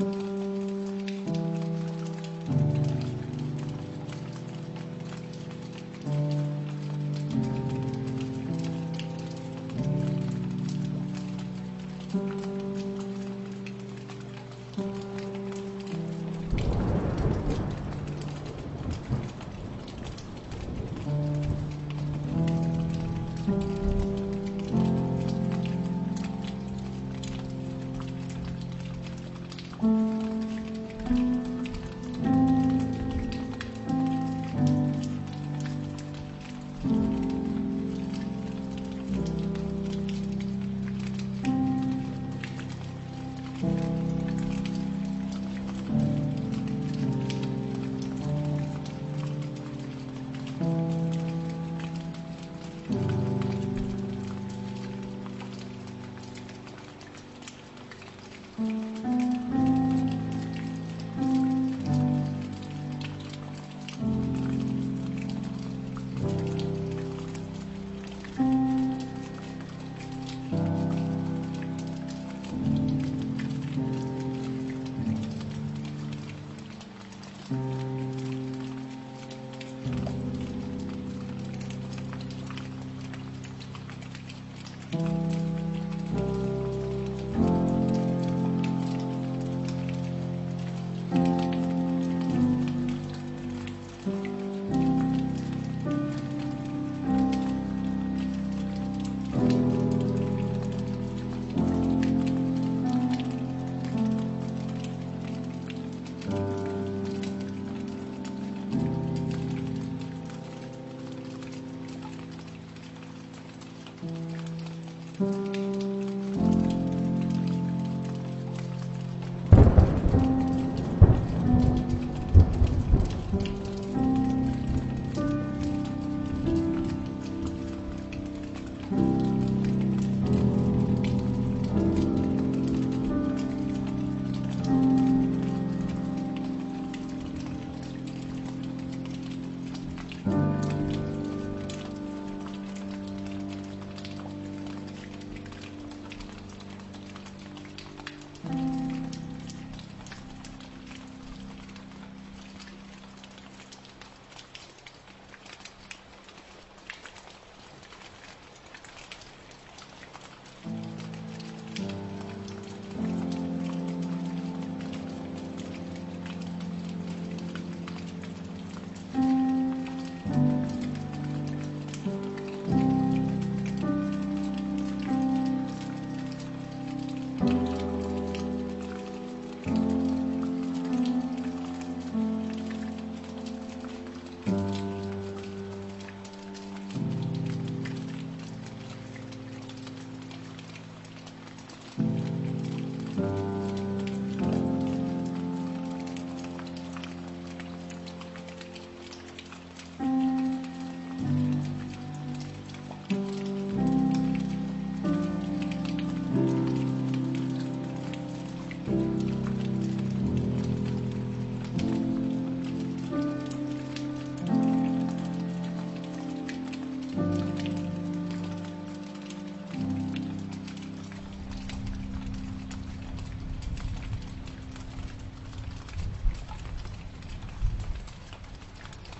Mm-hmm.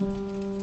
Mm-hmm.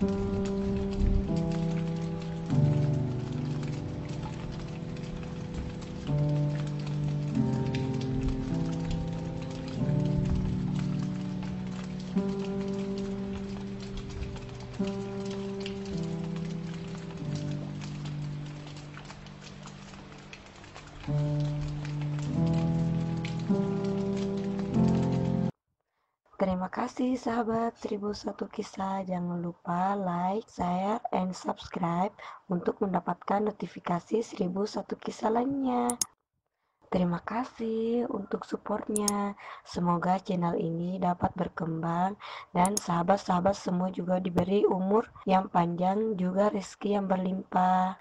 thank mm -hmm. you Terima kasih sahabat 1001 kisah. Jangan lupa like, share, and subscribe untuk mendapatkan notifikasi 1001 kisah lainnya. Terima kasih untuk supportnya. Semoga channel ini dapat berkembang dan sahabat-sahabat semua juga diberi umur yang panjang juga rezeki yang berlimpah.